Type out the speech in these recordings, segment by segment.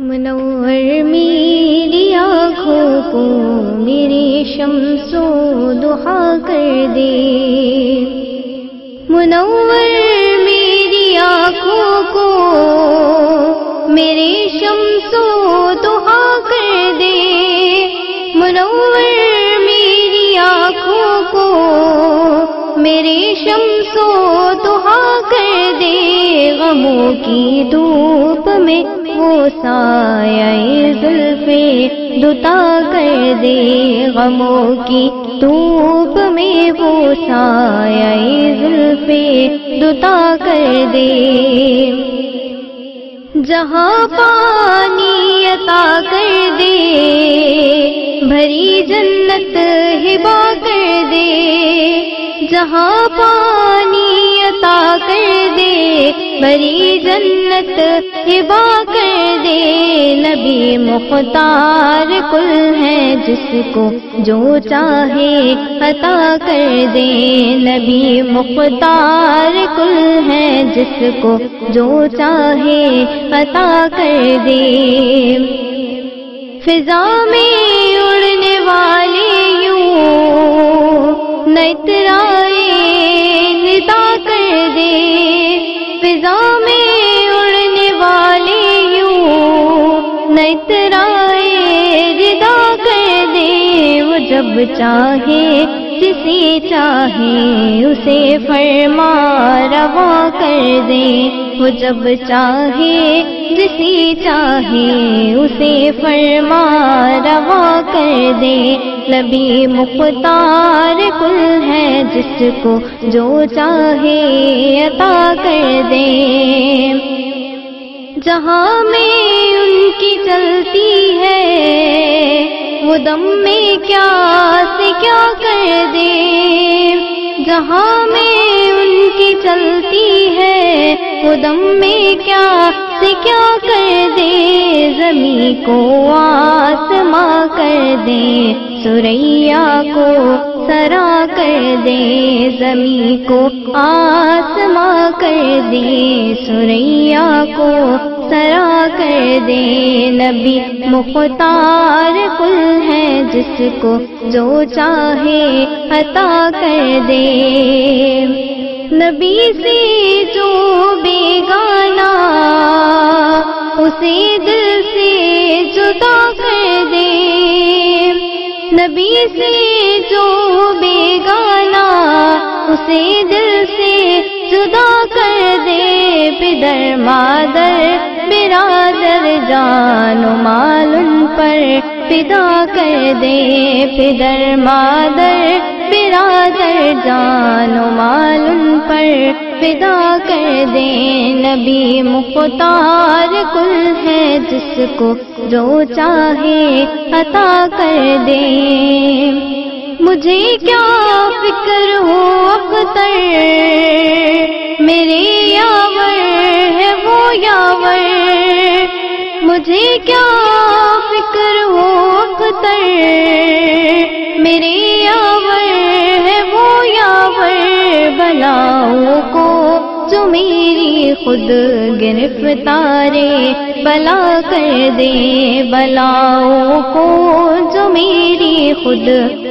منور میری آنکھوں کو میری شمس و دہا کر دے۔ منور میری آنکھوں کو میری شمس و دہا کر دے۔ منور میری آنکھوں کو میری شمس و دہا کر دے۔ غموں کی دھوپ میں وہ سایہ زلفے دتا کر دے غموں کی دھوپ میں وہ سایہ زلفے دتا کر دے۔ جہاں پانی عطا کر دے، بھری جنت ہبا کر دے۔ جہاں پانی عطا کر دے بھری جنت ہبا کر دے نبی مختار کل ہے جس کو جو چاہے عطا کر دے نبی مختار کل ہے جس کو جو چاہے عطا کر دے۔ فضا میں اڑنے والے یوں نترائے فضا میں اڑنے والے یوں نترائے ردا کر دے۔ وہ جب چاہے، جسے چاہے، اسے فرما روا کر دے۔ وہ جب چاہے، جسے چاہے، اسے فرما روا کر دے۔ نبی مختار کل ہے جس کو جو چاہے عطا کر دے۔ جہاں میں ان کی چلتی ہے، وہ دم میں کیا سے کیا کر دے۔ جہاں میں ان کی چلتی ہے، وہ دم میں کیا سے کیا کر دے۔ زمین کو آسماں کر دے سوریا کو سرا کر دے زمین کو آسماں کر دے سوریا کو سرا کر دے نبی مختار کل ہے جس کو جو چاہے عطا کر دے۔ نبی سے جو بیگانا اسے دل جدا کر دے نبی سے جو بیگانا اسے دل سے جدا کر دے۔ پدر مادر برادر جان و مال ان پر فدا کر دے۔ پدر مادر برادر جان و مال ان پر فدا کر دے۔ نبی مختار کل ہے جس کو جو چاہے عطا کر دے۔ مجھے کیا فکر ہو اختر؟ میرے یاور ہے وہ یاور۔ مجھے کیا فکر ہو اختر؟ میرے یاور ہے وہ یاور۔ بلاؤں کو جو خود گرفتارے، بلا کر دے، بلاؤں کو جو میری خود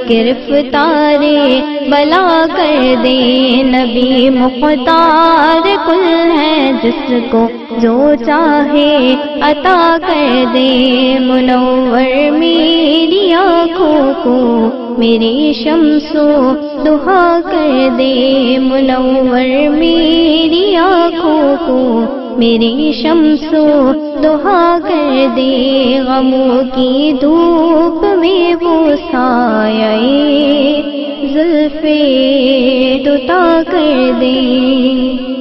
گرفتارے، بلا کر دے۔ نبی مختار کل ہے جس کو جو چاہے عطا کر دے۔ منور میری آنکھوں کو، میری شمسو دہا کر دے۔ منور میری کو میری شمسو دہا کر دے غموں کی دھوپ میں وہ سایہ زلفے دتا کر دے۔